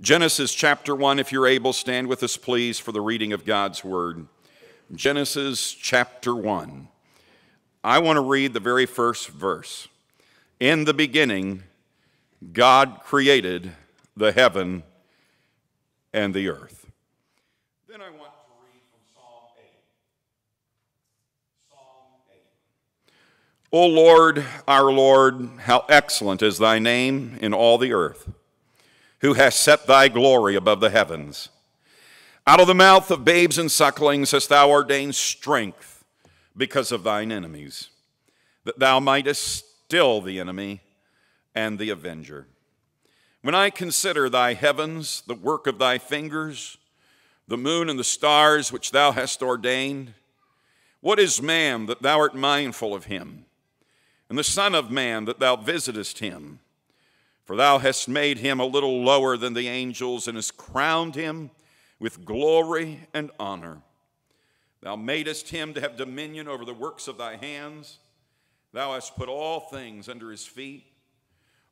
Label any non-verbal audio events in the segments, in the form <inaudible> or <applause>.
Genesis chapter 1, if you're able, stand with us, please, for the reading of God's word. Genesis chapter 1. I want to read the very first verse. In the beginning, God created the heaven and the earth. Then I want to read from Psalm 8. Psalm 8. O Lord, our Lord, how excellent is thy name in all the earth who hast set thy glory above the heavens. Out of the mouth of babes and sucklings hast thou ordained strength because of thine enemies, that thou mightest still the enemy and the avenger. When I consider thy heavens, the work of thy fingers, the moon and the stars which thou hast ordained, what is man that thou art mindful of him, and the Son of Man that thou visitest him? For thou hast made him a little lower than the angels and hast crowned him with glory and honor. Thou madest him to have dominion over the works of thy hands. Thou hast put all things under his feet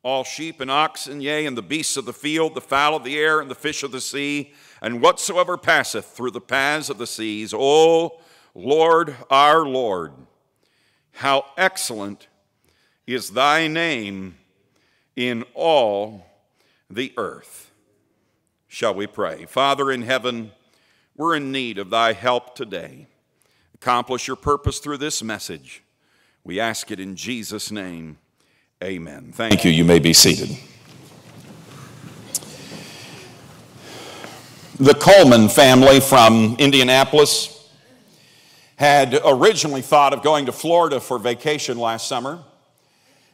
all sheep and oxen, yea, and the beasts of the field, the fowl of the air, and the fish of the sea, and whatsoever passeth through the paths of the seas. O Lord, our Lord, how excellent is thy name in all the earth. Shall we pray? Father in heaven, we're in need of thy help today. Accomplish your purpose through this message. We ask it in Jesus' name. Amen. Thank you. You may be seated. The Coleman family from Indianapolis had originally thought of going to Florida for vacation last summer.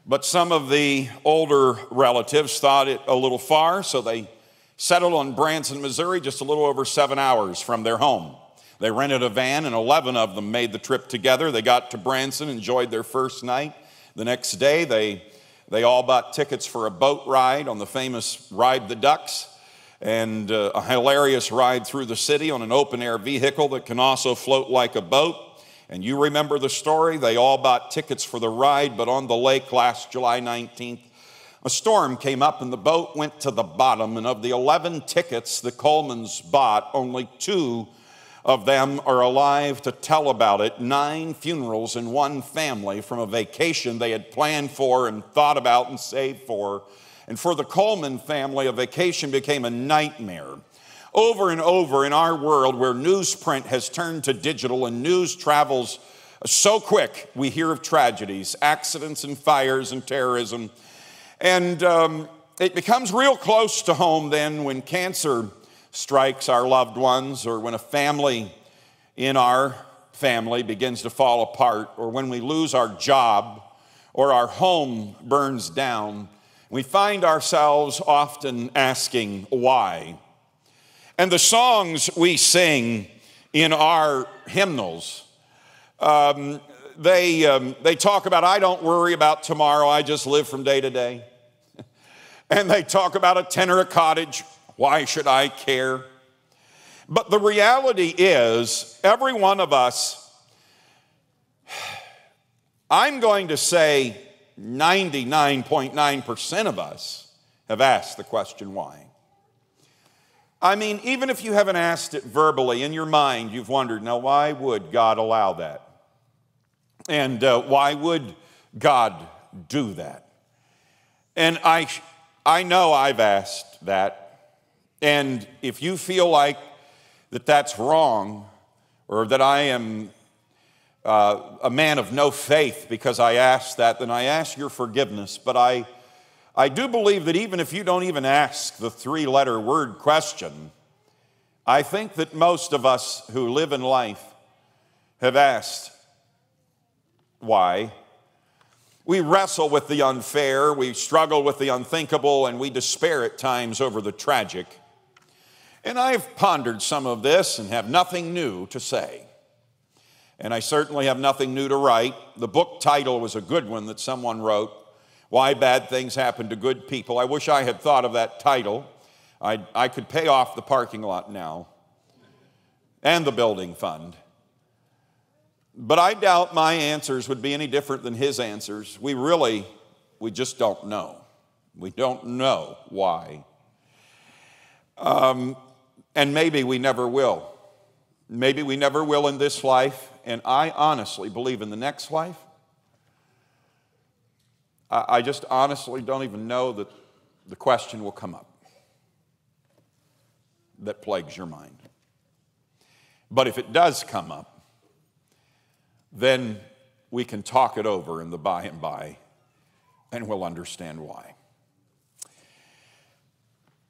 But some of the older relatives thought it a little far, so they settled on Branson, Missouri, just a little over seven hours from their home. They rented a van, and 11 of them made the trip together. They got to Branson, enjoyed their first night. The next day, they, they all bought tickets for a boat ride on the famous Ride the Ducks and uh, a hilarious ride through the city on an open air vehicle that can also float like a boat. And you remember the story. They all bought tickets for the ride, but on the lake last July 19th, a storm came up and the boat went to the bottom. And of the 11 tickets the Colemans bought, only two of them are alive to tell about it. Nine funerals in one family from a vacation they had planned for and thought about and saved for. And for the Coleman family, a vacation became a nightmare over and over in our world where newsprint has turned to digital and news travels so quick, we hear of tragedies, accidents, and fires and terrorism. And um, it becomes real close to home then when cancer strikes our loved ones, or when a family in our family begins to fall apart, or when we lose our job, or our home burns down. We find ourselves often asking, why? And the songs we sing in our hymnals, um, they, um, they talk about, I don't worry about tomorrow, I just live from day to day. <laughs> and they talk about a tent or a cottage, why should I care? But the reality is, every one of us, <sighs> I'm going to say 99.9% of us have asked the question why. I mean, even if you haven't asked it verbally, in your mind, you've wondered, now, why would God allow that? And uh, why would God do that? And I, I know I've asked that. And if you feel like that that's wrong, or that I am uh, a man of no faith because I asked that, then I ask your forgiveness. But I I do believe that even if you don't even ask the three letter word question, I think that most of us who live in life have asked why. We wrestle with the unfair, we struggle with the unthinkable, and we despair at times over the tragic. And I've pondered some of this and have nothing new to say. And I certainly have nothing new to write. The book title was a good one that someone wrote why Bad Things Happen to Good People. I wish I had thought of that title. I, I could pay off the parking lot now and the building fund. But I doubt my answers would be any different than his answers. We really, we just don't know. We don't know why. Um, and maybe we never will. Maybe we never will in this life. And I honestly believe in the next life. I, just honestly don't even know that the question will come up that plagues your mind. But if it does come up, then we can talk it over in the by and by, and we'll understand why.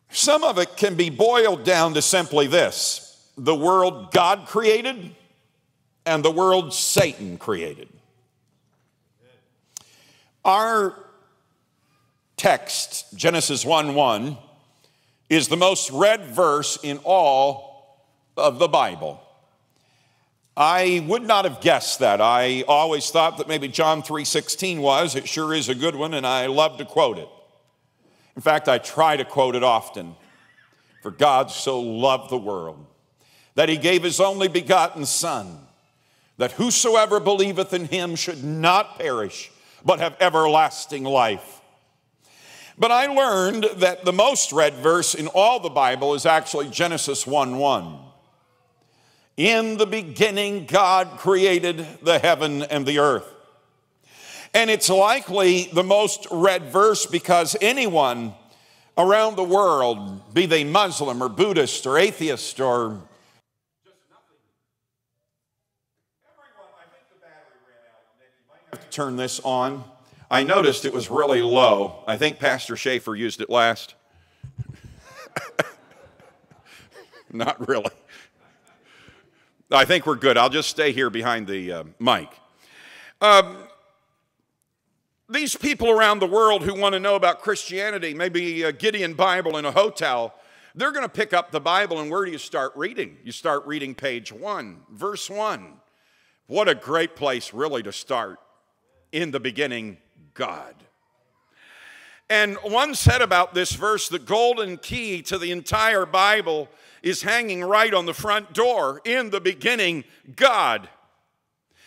Some of it can be boiled down to simply this the world God created and the world Satan created. Our text, Genesis 1 1, is the most read verse in all of the Bible. I would not have guessed that. I always thought that maybe John 3:16 was. It sure is a good one and I love to quote it. In fact, I try to quote it often. For God so loved the world that he gave his only begotten son that whosoever believeth in him should not perish but have everlasting life. But I learned that the most read verse in all the Bible is actually Genesis 1 1. In the beginning, God created the heaven and the earth. And it's likely the most read verse because anyone around the world, be they Muslim or Buddhist or atheist or turn this on. I noticed it was really low. I think Pastor Schaefer used it last. <coughs> Not really. I think we're good. I'll just stay here behind the uh, mic. Um, these people around the world who want to know about Christianity, maybe a Gideon Bible in a hotel, they're going to pick up the Bible and where do you start reading? You start reading page one, verse one. What a great place, really, to start. In the beginning, God. And one said about this verse the golden key to the entire Bible is hanging right on the front door. In the beginning, God.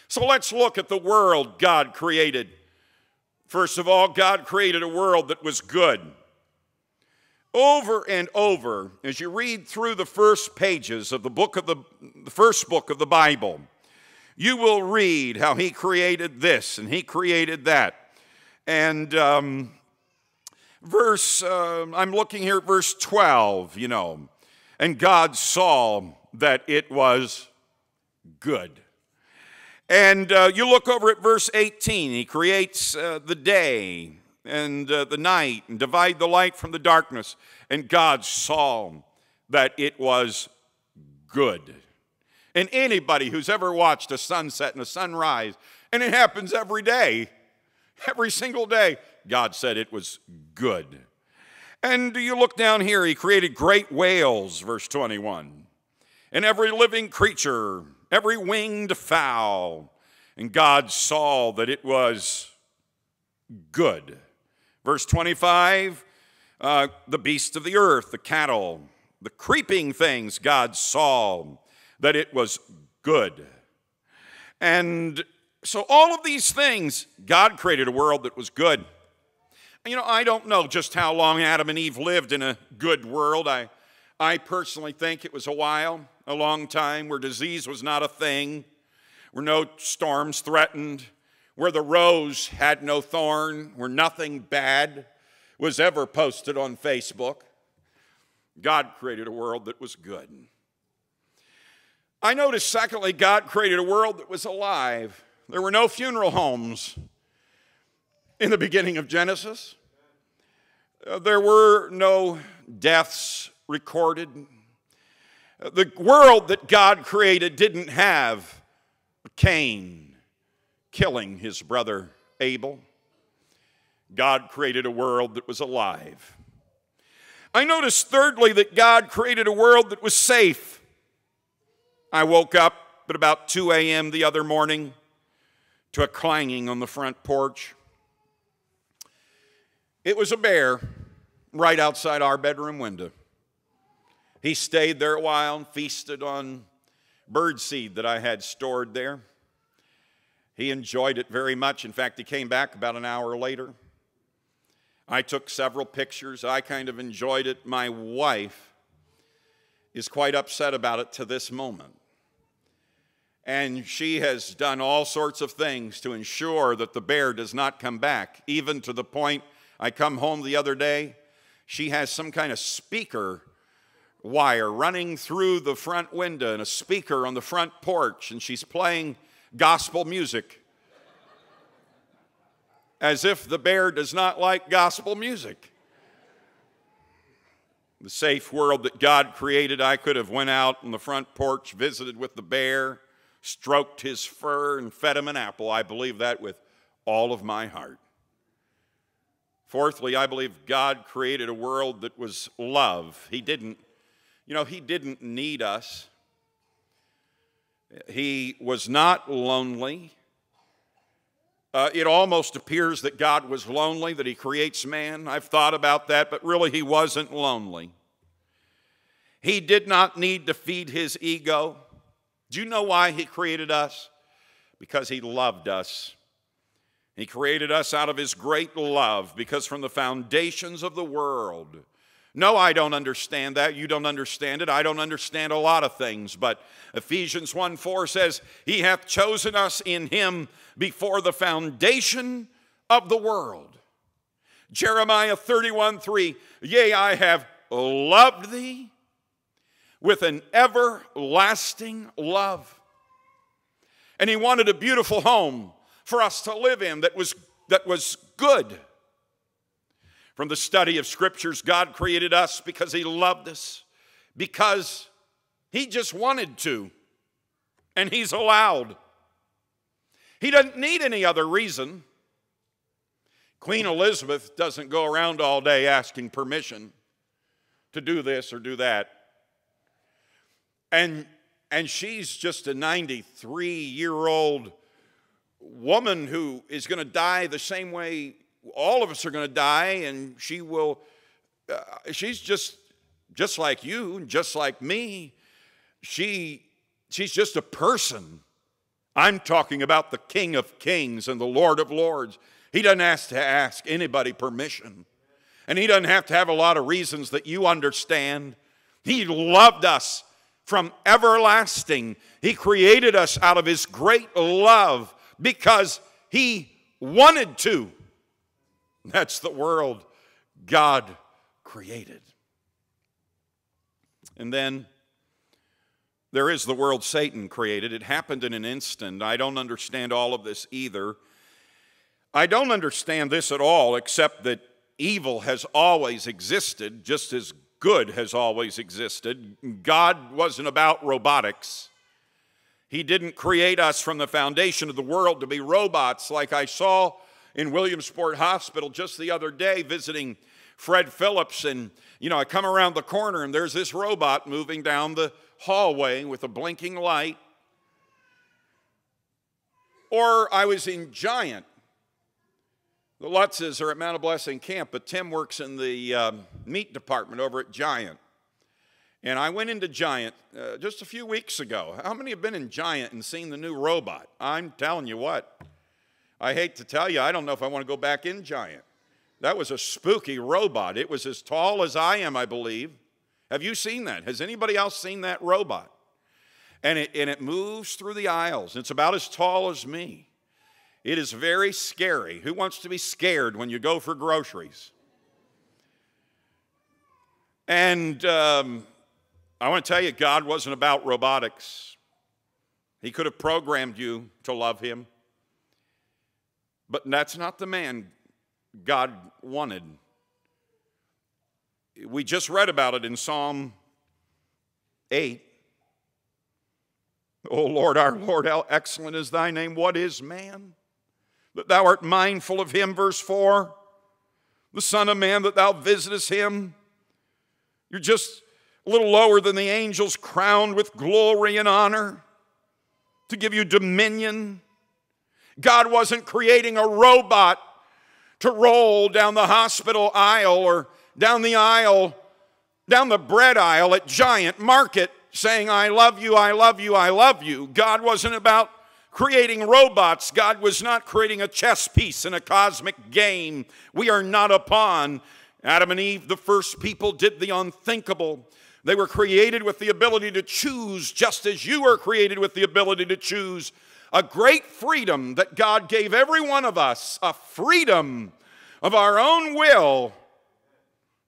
So let's look at the world God created. First of all, God created a world that was good. Over and over, as you read through the first pages of the book of the, the first book of the Bible, you will read how he created this and he created that. And um, verse, uh, I'm looking here at verse 12, you know, and God saw that it was good. And uh, you look over at verse 18, he creates uh, the day and uh, the night and divide the light from the darkness. And God saw that it was good. And anybody who's ever watched a sunset and a sunrise, and it happens every day, every single day, God said it was good. And do you look down here, he created great whales, verse 21, and every living creature, every winged fowl. And God saw that it was good. Verse 25, uh, the beasts of the earth, the cattle, the creeping things, God saw that it was good. And so, all of these things, God created a world that was good. You know, I don't know just how long Adam and Eve lived in a good world. I, I personally think it was a while, a long time, where disease was not a thing, where no storms threatened, where the rose had no thorn, where nothing bad was ever posted on Facebook. God created a world that was good. I noticed, secondly, God created a world that was alive. There were no funeral homes in the beginning of Genesis. Uh, there were no deaths recorded. Uh, the world that God created didn't have Cain killing his brother Abel. God created a world that was alive. I noticed, thirdly, that God created a world that was safe. I woke up at about 2 a.m. the other morning to a clanging on the front porch. It was a bear right outside our bedroom window. He stayed there a while and feasted on bird seed that I had stored there. He enjoyed it very much. In fact, he came back about an hour later. I took several pictures. I kind of enjoyed it. My wife is quite upset about it to this moment. And she has done all sorts of things to ensure that the bear does not come back, even to the point I come home the other day, she has some kind of speaker wire running through the front window and a speaker on the front porch, and she's playing gospel music. As if the bear does not like gospel music. The safe world that God created, I could have went out on the front porch, visited with the bear, stroked his fur, and fed him an apple. I believe that with all of my heart. Fourthly, I believe God created a world that was love. He didn't, you know, He didn't need us. He was not lonely. Uh, it almost appears that God was lonely, that He creates man. I've thought about that, but really He wasn't lonely. He did not need to feed His ego. Do you know why He created us? Because He loved us. He created us out of His great love, because from the foundations of the world, no, I don't understand that. You don't understand it. I don't understand a lot of things. But Ephesians 1 4 says, He hath chosen us in Him before the foundation of the world. Jeremiah 31 3, Yea, I have loved thee with an everlasting love. And He wanted a beautiful home for us to live in that was, that was good. From the study of scriptures, God created us because He loved us, because He just wanted to, and He's allowed. He doesn't need any other reason. Queen Elizabeth doesn't go around all day asking permission to do this or do that. And, and she's just a 93 year old woman who is going to die the same way all of us are going to die, and she will, uh, she's just, just like you, and just like me. She, she's just a person. I'm talking about the King of Kings and the Lord of Lords. He doesn't have to ask anybody permission. And he doesn't have to have a lot of reasons that you understand. He loved us from everlasting. He created us out of his great love because he wanted to. That's the world God created. And then there is the world Satan created. It happened in an instant. I don't understand all of this either. I don't understand this at all, except that evil has always existed, just as good has always existed. God wasn't about robotics. He didn't create us from the foundation of the world to be robots like I saw in Williamsport Hospital just the other day visiting Fred Phillips. And, you know, I come around the corner and there's this robot moving down the hallway with a blinking light. Or I was in Giant. The Lutzes are at Mount of Blessing Camp, but Tim works in the um, meat department over at Giant. And I went into Giant uh, just a few weeks ago. How many have been in Giant and seen the new robot? I'm telling you what, I hate to tell you, I don't know if I want to go back in Giant. That was a spooky robot. It was as tall as I am, I believe. Have you seen that? Has anybody else seen that robot? And it, and it moves through the aisles. It's about as tall as me. It is very scary. Who wants to be scared when you go for groceries? And um, I want to tell you, God wasn't about robotics. He could have programmed you to love Him. But that's not the man God wanted. We just read about it in Psalm 8. O Lord, our Lord, how excellent is thy name. What is man? That thou art mindful of him, verse 4. The Son of Man, that thou visitest him. You're just a little lower than the angels, crowned with glory and honor, to give you dominion God wasn't creating a robot to roll down the hospital aisle or down the aisle, down the bread aisle at Giant Market saying, I love you, I love you, I love you. God wasn't about creating robots. God was not creating a chess piece in a cosmic game. We are not upon. Adam and Eve, the first people, did the unthinkable. They were created with the ability to choose, just as you are created with the ability to choose. A great freedom that God gave every one of us, a freedom of our own will.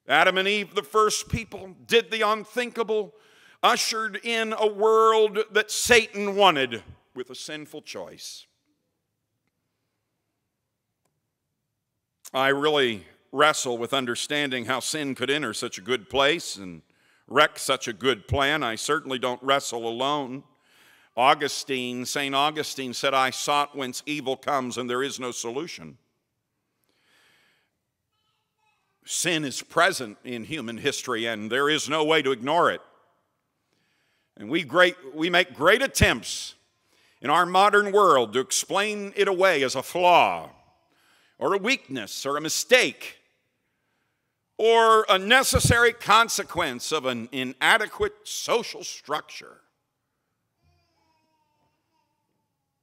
Adam and Eve, the first people, did the unthinkable, ushered in a world that Satan wanted with a sinful choice. I really wrestle with understanding how sin could enter such a good place and wreck such a good plan. I certainly don't wrestle alone. Augustine, St. Augustine said, I sought whence evil comes and there is no solution. Sin is present in human history and there is no way to ignore it. And we, great, we make great attempts in our modern world to explain it away as a flaw or a weakness or a mistake or a necessary consequence of an inadequate social structure.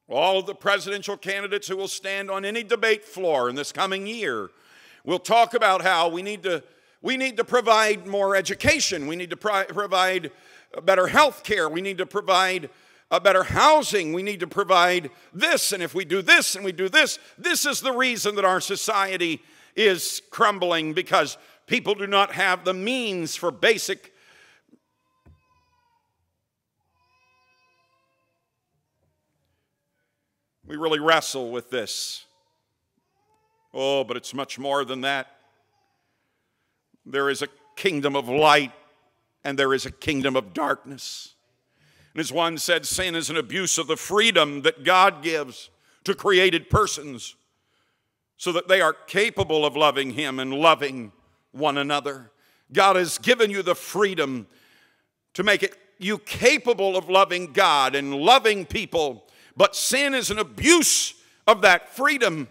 All of the presidential candidates who will stand on any debate floor in this coming year will talk about how we need to, we need to provide more education, we need to pro- provide better health care, we need to provide a better housing, we need to provide this, and if we do this and we do this, this is the reason that our society is crumbling because people do not have the means for basic We really wrestle with this. Oh, but it's much more than that. There is a kingdom of light and there is a kingdom of darkness. And as one said, sin is an abuse of the freedom that God gives to created persons so that they are capable of loving Him and loving one another. God has given you the freedom to make it you capable of loving God and loving people but sin is an abuse of that freedom.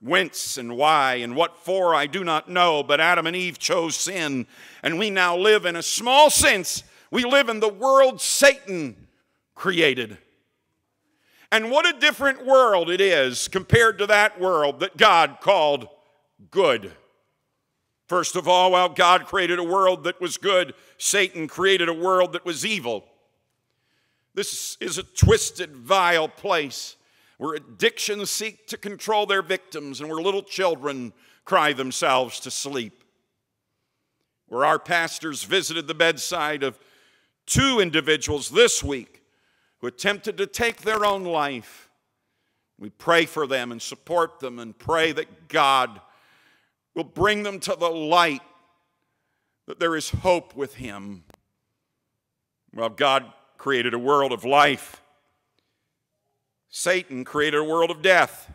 Whence and why and what for, I do not know, but Adam and Eve chose sin, and we now live in a small sense, we live in the world Satan created. And what a different world it is compared to that world that God called good. First of all, while God created a world that was good, Satan created a world that was evil. This is a twisted, vile place where addictions seek to control their victims and where little children cry themselves to sleep. Where our pastors visited the bedside of two individuals this week who attempted to take their own life. We pray for them and support them and pray that God will bring them to the light, that there is hope with Him. Well, God created a world of life, Satan created a world of death.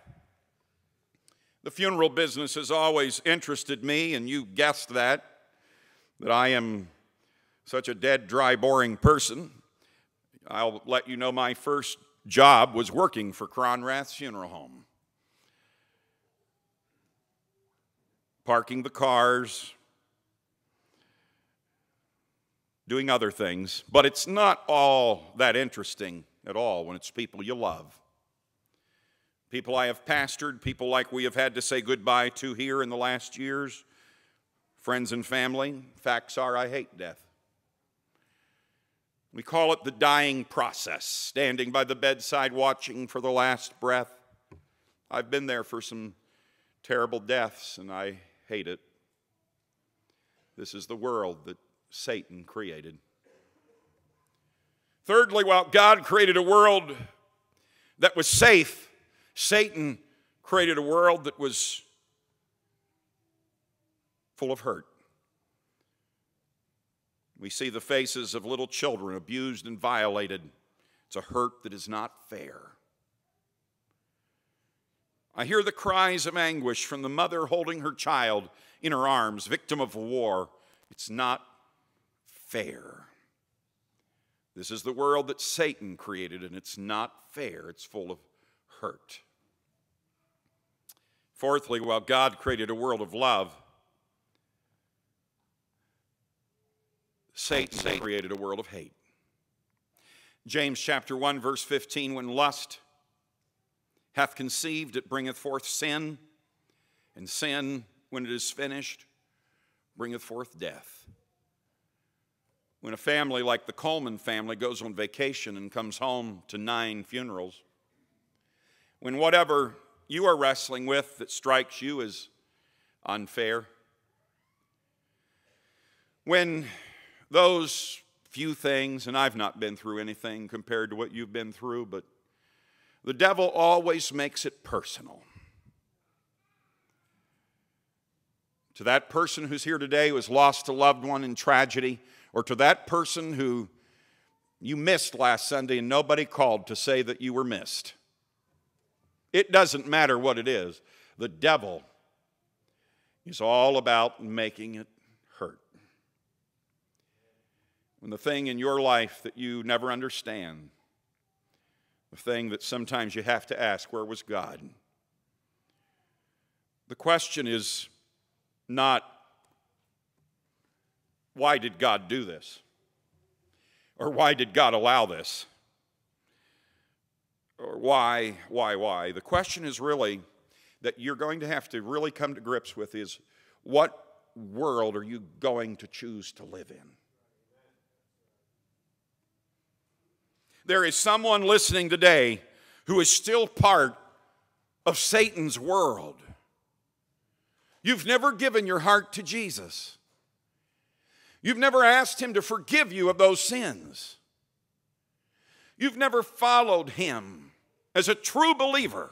The funeral business has always interested me, and you guessed that, that I am such a dead, dry, boring person. I'll let you know my first job was working for Cronrath's Funeral Home. Parking the cars, doing other things, but it's not all that interesting at all when it's people you love. People I have pastored, people like we have had to say goodbye to here in the last years, friends and family. Facts are, I hate death. We call it the dying process, standing by the bedside watching for the last breath. I've been there for some terrible deaths, and I hate it. This is the world that Satan created. Thirdly, while God created a world that was safe, Satan created a world that was full of hurt. We see the faces of little children abused and violated. It's a hurt that is not fair. I hear the cries of anguish from the mother holding her child in her arms, victim of war. It's not fair. This is the world that Satan created, and it's not fair. It's full of hurt. Fourthly, while God created a world of love, Satan created a world of hate. James chapter 1, verse 15 when lust hath conceived, it bringeth forth sin, and sin, when it is finished, bringeth forth death. When a family like the Coleman family goes on vacation and comes home to nine funerals, when whatever you are wrestling with that strikes you as unfair, when those few things, and I've not been through anything compared to what you've been through, but the devil always makes it personal. To that person who's here today who has lost a loved one in tragedy, or to that person who you missed last Sunday and nobody called to say that you were missed. It doesn't matter what it is, the devil is all about making it hurt. When the thing in your life that you never understand, the thing that sometimes you have to ask, where was God? The question is not, why did God do this? Or why did God allow this? Or why, why, why? The question is really that you're going to have to really come to grips with is what world are you going to choose to live in? There is someone listening today who is still part of Satan's world. You've never given your heart to Jesus. You've never asked Him to forgive you of those sins. You've never followed Him as a true believer.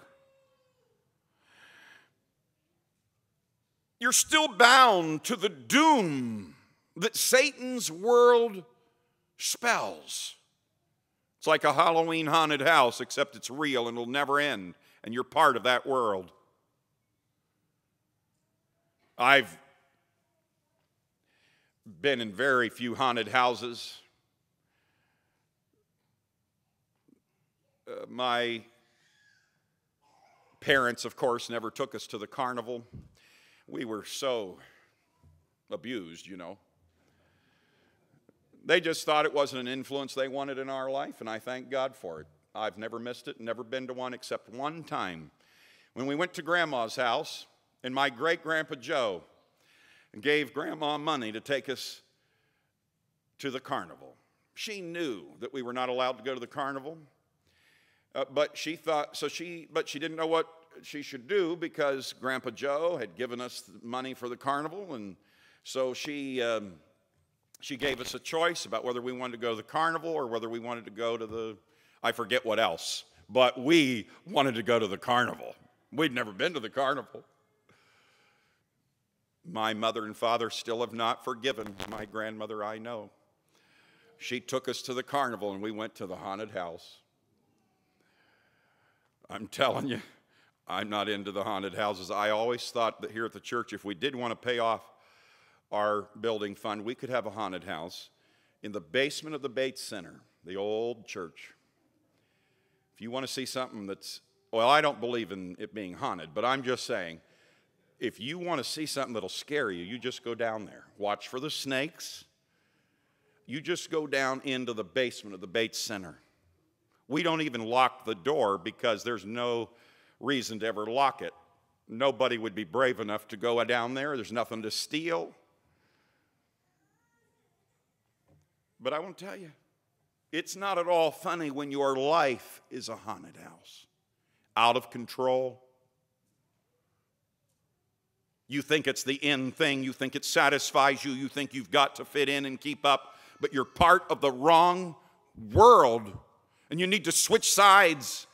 You're still bound to the doom that Satan's world spells. It's like a Halloween haunted house, except it's real and it'll never end, and you're part of that world. I've been in very few haunted houses. Uh, my parents, of course, never took us to the carnival. We were so abused, you know. They just thought it wasn't an influence they wanted in our life, and I thank God for it. I've never missed it, never been to one except one time. When we went to Grandma's house, and my great grandpa Joe gave grandma money to take us to the carnival. She knew that we were not allowed to go to the carnival, uh, but she thought so. She but she didn't know what she should do because Grandpa Joe had given us money for the carnival, and so she. Um, she gave us a choice about whether we wanted to go to the carnival or whether we wanted to go to the, I forget what else, but we wanted to go to the carnival. We'd never been to the carnival. My mother and father still have not forgiven my grandmother, I know. She took us to the carnival and we went to the haunted house. I'm telling you, I'm not into the haunted houses. I always thought that here at the church, if we did want to pay off our building fund, we could have a haunted house in the basement of the Bates Center, the old church. If you want to see something that's, well, I don't believe in it being haunted, but I'm just saying, if you want to see something that'll scare you, you just go down there. Watch for the snakes. You just go down into the basement of the Bates Center. We don't even lock the door because there's no reason to ever lock it. Nobody would be brave enough to go down there. There's nothing to steal. But I want to tell you, it's not at all funny when your life is a haunted house, out of control, you think it's the end thing. You think it satisfies you. You think you've got to fit in and keep up, but you're part of the wrong world and you need to switch sides.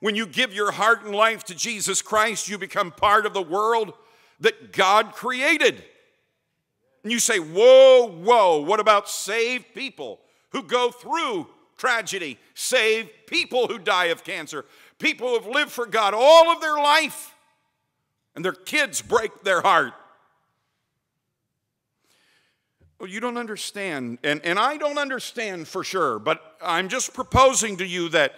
When you give your heart and life to Jesus Christ, you become part of the world that God created. And you say, Whoa, whoa, what about saved people who go through tragedy? Saved people who die of cancer, people who have lived for God all of their life and their kids break their heart. Well, you don't understand, and, and I don't understand for sure, but I'm just proposing to you that,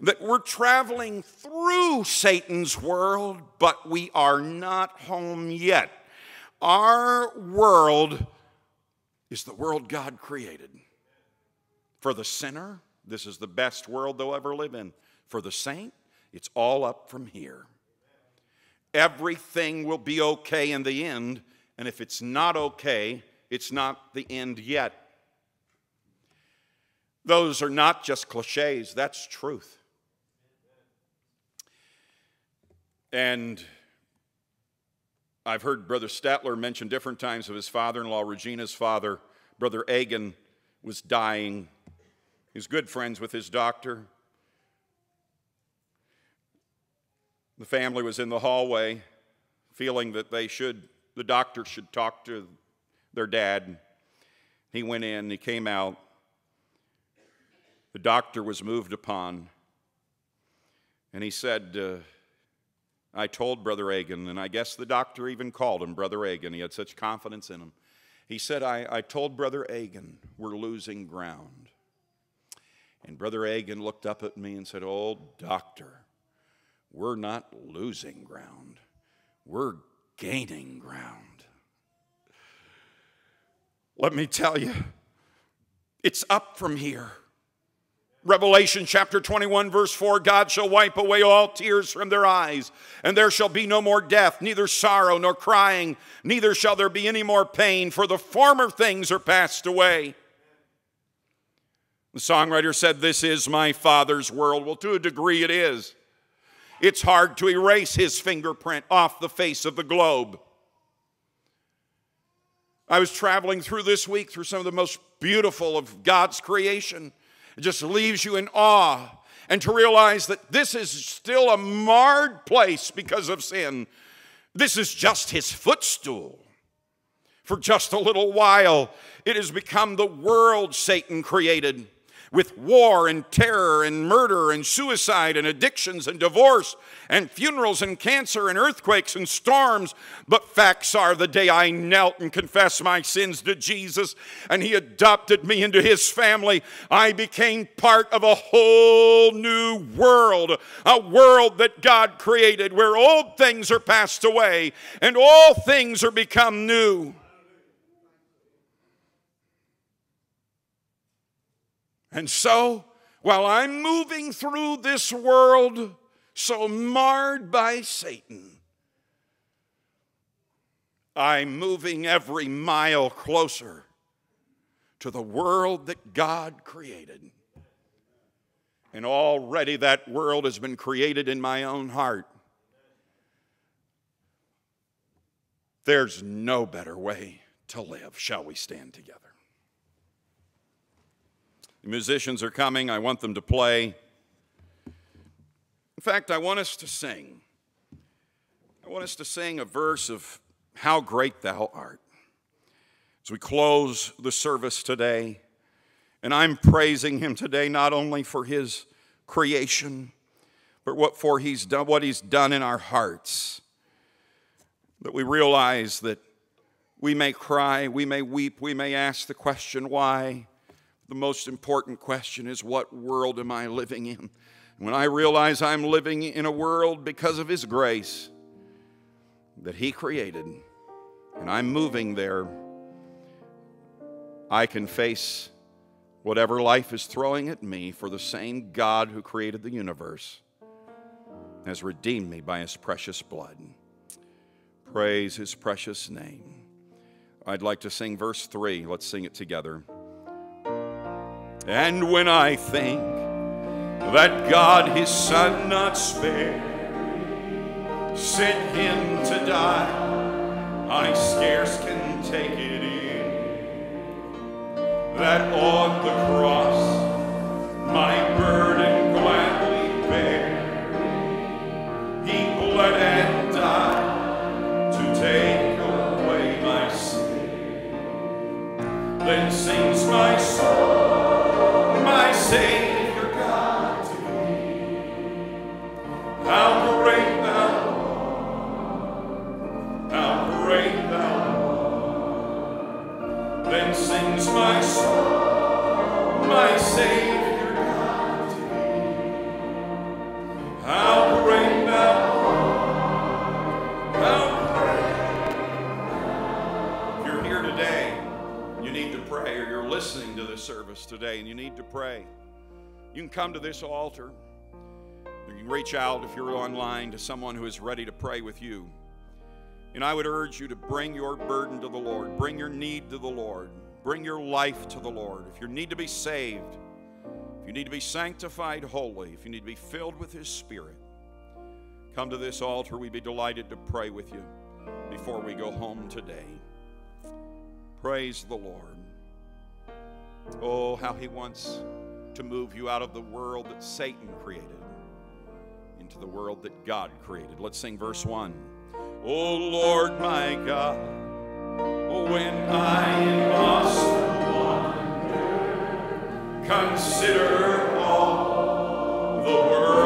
that we're traveling through Satan's world, but we are not home yet. Our world is the world God created. For the sinner, this is the best world they'll ever live in. For the saint, it's all up from here everything will be okay in the end. And if it's not okay, it's not the end yet. Those are not just cliches, that's truth. And I've heard Brother Statler mention different times of his father in law, Regina's father, Brother Agan, was dying. He was good friends with his doctor. The family was in the hallway feeling that they should, the doctor should talk to their dad. He went in, he came out. The doctor was moved upon, and he said, uh, I told Brother Agan, and I guess the doctor even called him Brother Agan. He had such confidence in him. He said, I, I told Brother Agan, we're losing ground. And Brother Agan looked up at me and said, Oh, doctor, we're not losing ground, we're gaining ground. Let me tell you, it's up from here. Revelation chapter 21, verse 4 God shall wipe away all tears from their eyes, and there shall be no more death, neither sorrow nor crying, neither shall there be any more pain, for the former things are passed away. The songwriter said, This is my Father's world. Well, to a degree, it is. It's hard to erase his fingerprint off the face of the globe. I was traveling through this week through some of the most beautiful of God's creation. It just leaves you in awe. And to realize that this is still a marred place because of sin. This is just his footstool. For just a little while, it has become the world Satan created with war and terror and murder and suicide and addictions and divorce and funerals and cancer and earthquakes and storms. But facts are the day I knelt and confessed my sins to Jesus and He adopted me into His family, I became part of a whole new world, a world that God created where old things are passed away and all things are become new. And so, while I'm moving through this world so marred by Satan, I'm moving every mile closer to the world that God created. And already that world has been created in my own heart. There's no better way to live. Shall we stand together? The musicians are coming. I want them to play. In fact, I want us to sing. I want us to sing a verse of How Great Thou Art. As we close the service today, and I'm praising him today not only for his creation, but what for he's done, what he's done in our hearts. That we realize that we may cry, we may weep, we may ask the question why, the most important question is what world am I living in? When I realize I'm living in a world because of His grace that He created, and I'm moving there, I can face whatever life is throwing at me, for the same God who created the universe has redeemed me by His precious blood. Praise His precious name. I'd like to sing verse 3. Let's sing it together. And when I think that God his son not spare sent him to die, I scarce can take it in. That on the cross my burden my soul, my Savior you're here today, you need to pray, or you're listening to this service today and you need to pray. You can come to this altar. You can reach out if you're online to someone who is ready to pray with you. And I would urge you to bring your burden to the Lord, bring your need to the Lord, bring your life to the Lord. If you need to be saved, if you need to be sanctified holy, if you need to be filled with His Spirit, come to this altar. We'd be delighted to pray with you before we go home today. Praise the Lord. Oh, how He wants to move you out of the world that Satan created into the world that God created. Let's sing verse 1. Oh Lord my God, when I am lost wonder, consider all the worlds